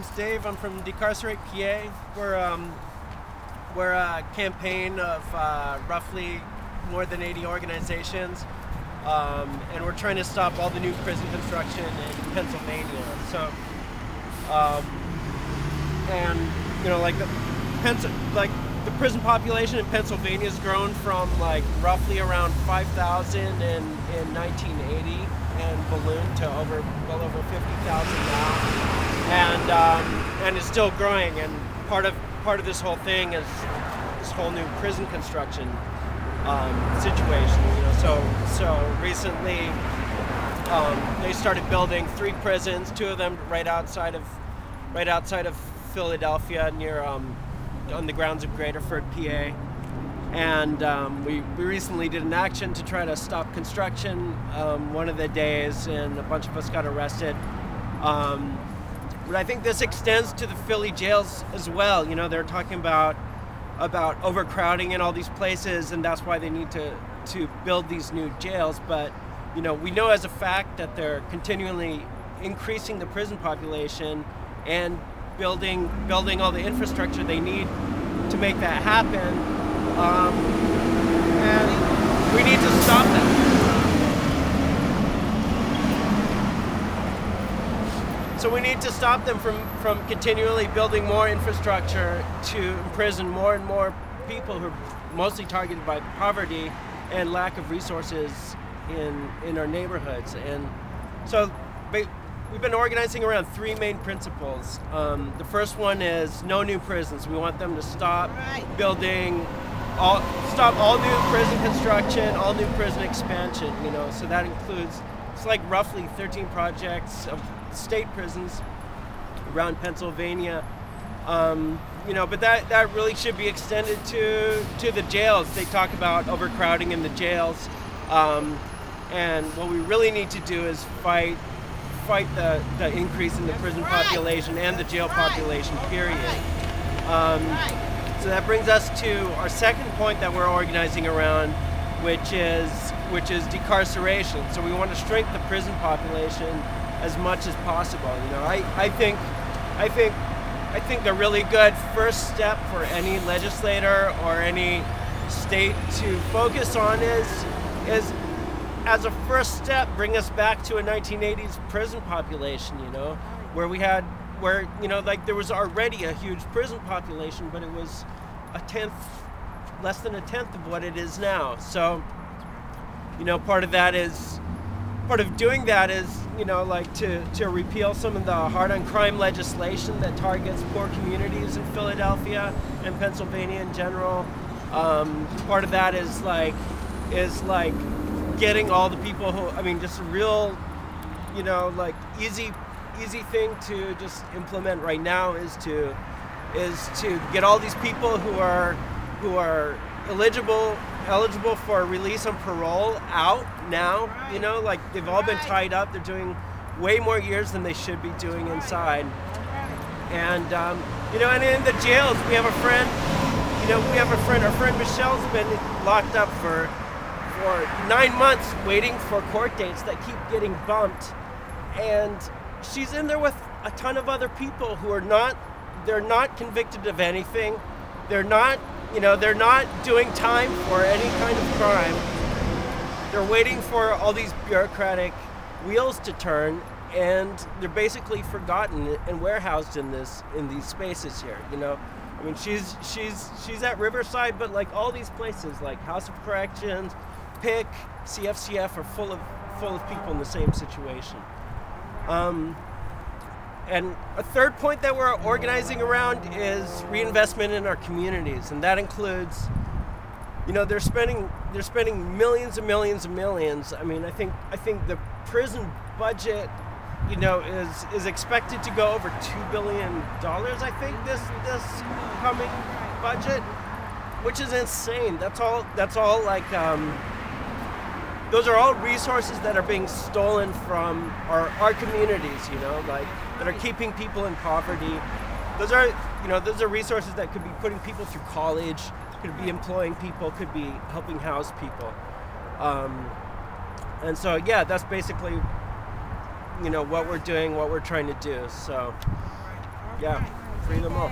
name's Dave. I'm from Decarcerate PA. We're um, we're a campaign of uh, roughly more than 80 organizations, um, and we're trying to stop all the new prison construction in Pennsylvania. So, um, and you know, like the like the prison population in Pennsylvania has grown from like roughly around 5,000 in, in 1980 and ballooned to over well over 50,000 now and um, and it's still growing. And part of part of this whole thing is this whole new prison construction um, situation. You know, so so recently um, they started building three prisons, two of them right outside of right outside of Philadelphia, near um, on the grounds of Graterford, PA. And um, we, we recently did an action to try to stop construction um, one of the days, and a bunch of us got arrested. But I think this extends to the Philly jails as well. You know, they're talking about about overcrowding in all these places, and that's why they need to to build these new jails. But you know, we know as a fact that they're continually increasing the prison population and building building all the infrastructure they need to make that happen. Um, and we need to stop that. So we need to stop them from, from continually building more infrastructure to imprison more and more people who are mostly targeted by poverty and lack of resources in, in our neighborhoods. And so we've been organizing around three main principles. Um, the first one is no new prisons. We want them to stop right. building all, stop all new prison construction, all new prison expansion, you know, so that includes, it's like roughly 13 projects of state prisons around Pennsylvania. Um, you know, but that, that really should be extended to, to the jails. They talk about overcrowding in the jails. Um, and what we really need to do is fight fight the, the increase in the prison population and the jail population, period. Um, so that brings us to our second point that we're organizing around, which is which is decarceration. So we want to shrink the prison population as much as possible. You know, I, I think I think I think a really good first step for any legislator or any state to focus on is is as a first step bring us back to a 1980s prison population, you know, where we had where you know like there was already a huge prison population, but it was a tenth less than a tenth of what it is now. So, you know, part of that is part of doing that is, you know, like to, to repeal some of the hard on crime legislation that targets poor communities in Philadelphia and Pennsylvania in general. Um, part of that is like is like getting all the people who I mean just a real, you know, like easy easy thing to just implement right now is to is to get all these people who are who are eligible eligible for release on parole out now. You know, like they've all been tied up. They're doing way more years than they should be doing inside. And um, you know, and in the jails, we have a friend. You know, we have a friend. Our friend Michelle's been locked up for for nine months, waiting for court dates that keep getting bumped, and she's in there with a ton of other people who are not. They're not convicted of anything. They're not you know, they're not doing time for any kind of crime. They're waiting for all these bureaucratic wheels to turn and they're basically forgotten and warehoused in this in these spaces here, you know. I mean, she's she's she's at Riverside, but like all these places, like House of Corrections, PIC, CFCF, are full of full of people in the same situation. Um, and a third point that we're organizing around is reinvestment in our communities, and that includes, you know, they're spending they're spending millions and millions and millions. I mean, I think I think the prison budget, you know, is is expected to go over two billion dollars. I think this this coming budget, which is insane. That's all. That's all like. Um, those are all resources that are being stolen from our, our communities, you know, like that are keeping people in poverty. Those are, you know, those are resources that could be putting people through college, could be employing people, could be helping house people. Um, and so, yeah, that's basically, you know, what we're doing, what we're trying to do. So. Yeah, free them all.